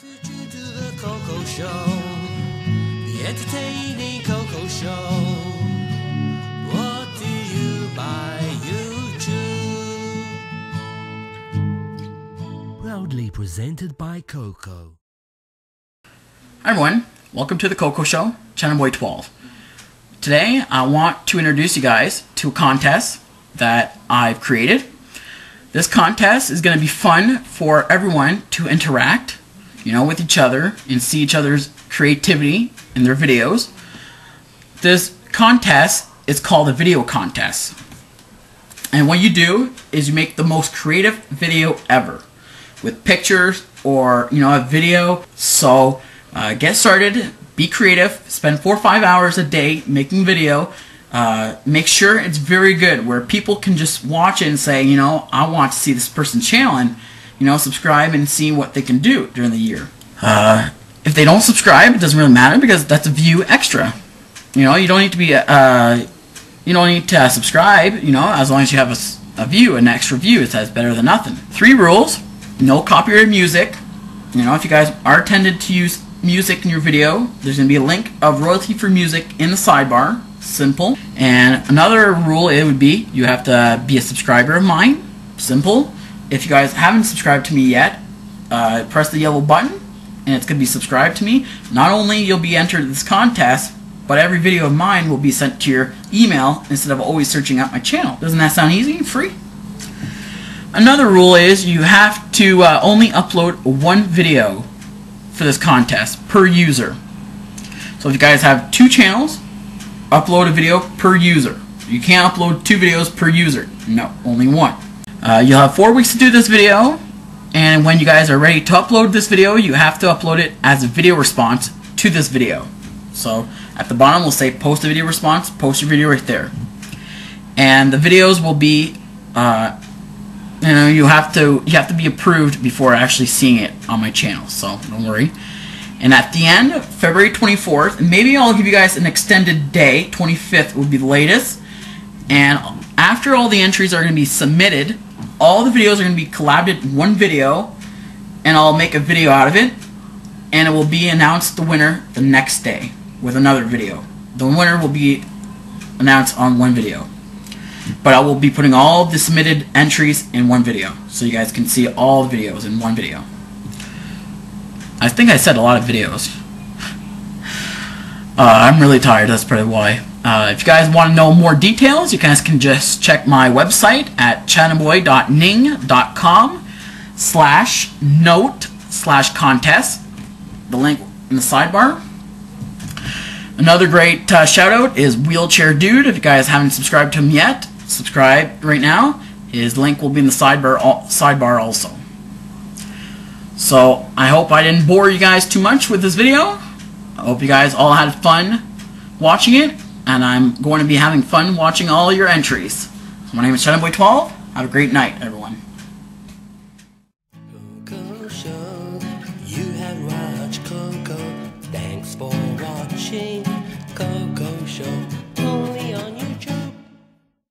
the entertaining Coco Show. Proudly presented by Coco. Hi everyone, welcome to the Coco Show, Chathamboy12. Today I want to introduce you guys to a contest that I've created. This contest is going to be fun for everyone to interact, you know, with each other and see each other's creativity in their videos. This contest is called a video contest. And what you do is you make the most creative video ever with pictures or, you know, a video. So uh, get started, be creative, spend four or five hours a day making video. Uh, make sure it's very good where people can just watch it and say, you know, I want to see this person's channel and, you know, subscribe and see what they can do during the year. Uh, if they don't subscribe, it doesn't really matter because that's a view extra. You know, you don't need to be, uh, you don't need to subscribe, you know, as long as you have a, a view, an extra view, it says better than nothing. Three rules, no copyrighted music. You know, if you guys are intended to use music in your video, there's going to be a link of royalty for music in the sidebar. Simple. And another rule it would be you have to be a subscriber of mine. Simple. If you guys haven't subscribed to me yet, uh, press the yellow button and it's going to be subscribed to me. Not only you'll be entered this contest, but every video of mine will be sent to your email instead of always searching out my channel. Doesn't that sound easy and free? Another rule is you have to uh, only upload one video for this contest per user. So if you guys have two channels, upload a video per user. You can't upload two videos per user. No, only one. Uh, you'll have four weeks to do this video, and when you guys are ready to upload this video, you have to upload it as a video response to this video. So at the bottom, we'll say post a video response, post your video right there. And the videos will be, uh, you know, you have to you have to be approved before actually seeing it on my channel. So don't worry. And at the end, February 24th, maybe I'll give you guys an extended day. 25th would be the latest. And after all the entries are going to be submitted, all the videos are going to be collabed in one video, and I'll make a video out of it, and it will be announced the winner the next day with another video. The winner will be announced on one video. But I will be putting all the submitted entries in one video, so you guys can see all the videos in one video. I think I said a lot of videos. Uh, I'm really tired, that's probably why. Uh, if you guys want to know more details, you guys can just check my website at chathamboy.ning.com slash note slash contest. The link in the sidebar. Another great uh, shout out is Wheelchair Dude. If you guys haven't subscribed to him yet, subscribe right now. His link will be in the sidebar, al- sidebar also. So I hope I didn't bore you guys too much with this video. I hope you guys all had fun watching it, and I'm going to be having fun watching all your entries. So my name is Chathamboy12. Have a great night, everyone. Coco